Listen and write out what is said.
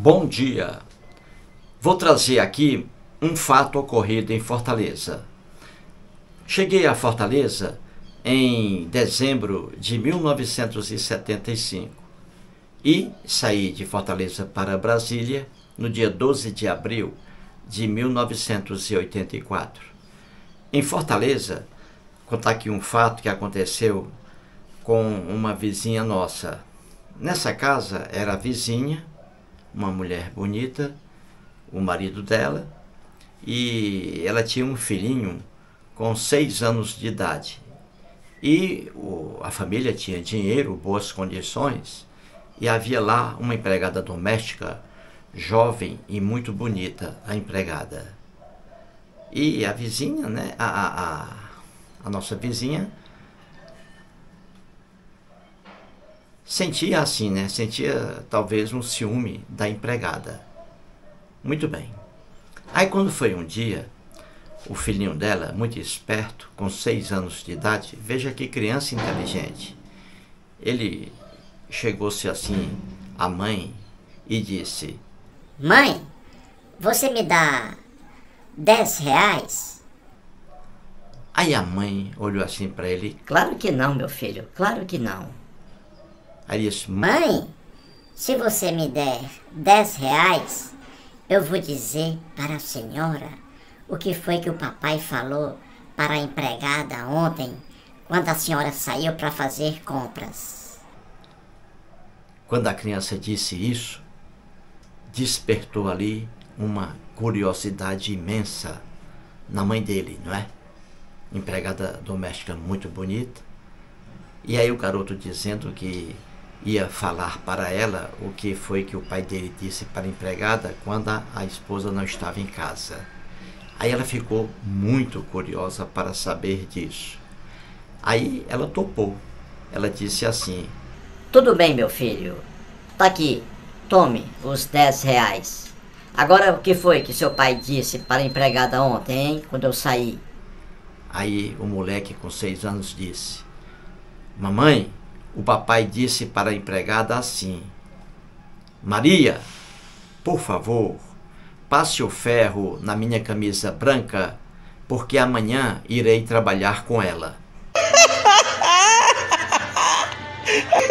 Bom dia. Vou trazer aqui um fato ocorrido em Fortaleza. Cheguei a Fortaleza em dezembro de 1975 e saí de Fortaleza para Brasília no dia 12 de abril de 1984. Em Fortaleza, contar aqui um fato que aconteceu com uma vizinha nossa. Nessa casa era vizinha uma mulher bonita, o marido dela, e ela tinha um filhinho com seis anos de idade. E o, a família tinha dinheiro, boas condições, e havia lá uma empregada doméstica, jovem e muito bonita, a empregada. E a vizinha, né, a, a, a nossa vizinha, sentia assim, né? Sentia talvez um ciúme da empregada. Muito bem. Aí quando foi um dia, o filhinho dela, muito esperto, com seis anos de idade, veja que criança inteligente. Ele chegou-se assim à mãe e disse: Mãe, você me dá dez reais? Aí a mãe olhou assim para ele: Claro que não, meu filho, claro que não. Disse, Mãe, se você me der 10 reais, eu vou dizer para a senhora o que foi que o papai falou para a empregada ontem, quando a senhora saiu para fazer compras. Quando a criança disse isso, despertou ali uma curiosidade imensa na mãe dele, não é? Empregada doméstica muito bonita. E aí o garoto dizendo que ia falar para ela o que foi que o pai dele disse para a empregada quando a, esposa não estava em casa. Aí ela ficou muito curiosa para saber disso. Aí ela topou. Ela disse assim: Tudo bem, meu filho. Tá aqui. Tome os 10 reais. Agora o que foi que seu pai disse para a empregada ontem, hein? Quando eu saí? Aí o moleque com seis anos disse: Mamãe, o papai disse para a empregada assim: Maria, por favor, passe o ferro na minha camisa branca, porque amanhã irei trabalhar com ela.